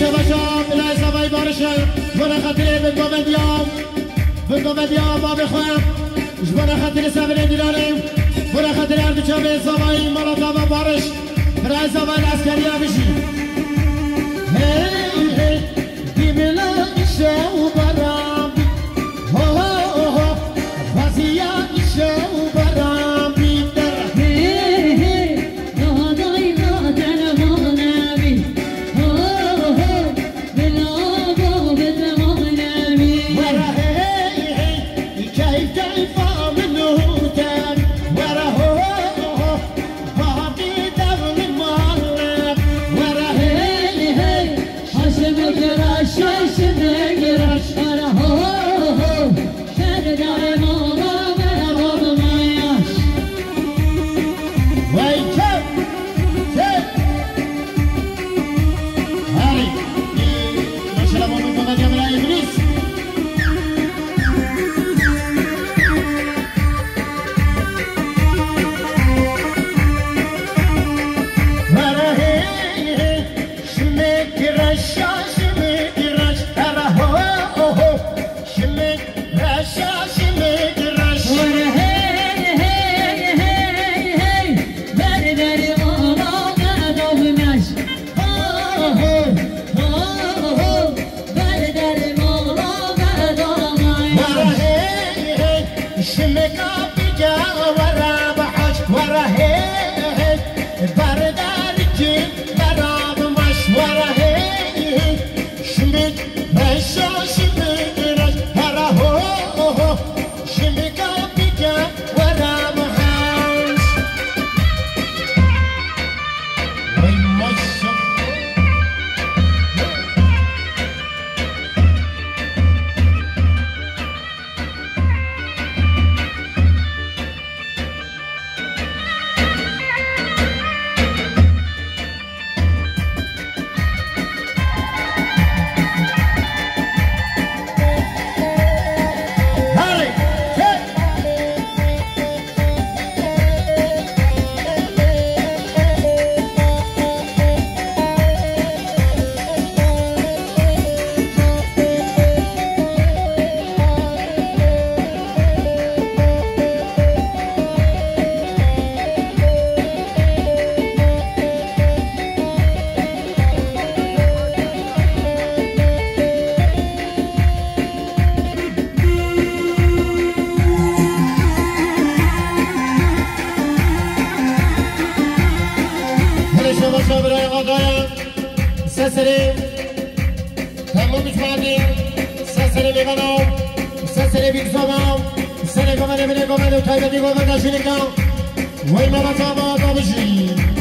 شبشا بلا سوای بارشه جبن خاطر به گومدیام به گومدیام باب خوام جبن خاطر سبر دیلاریم بر خاطر هر دو چه به سوای مالا بارش. برای سوای لسکری بشی. life, California. Şimdi kapıca vara bahç vara Beşe başa bir ayağadaya Sesini Tamam düşmedi Sesini mi bana Sesini bir zaman Seni komedi bile komedi Kaybedi komedi şirika Vay mama çaba da bir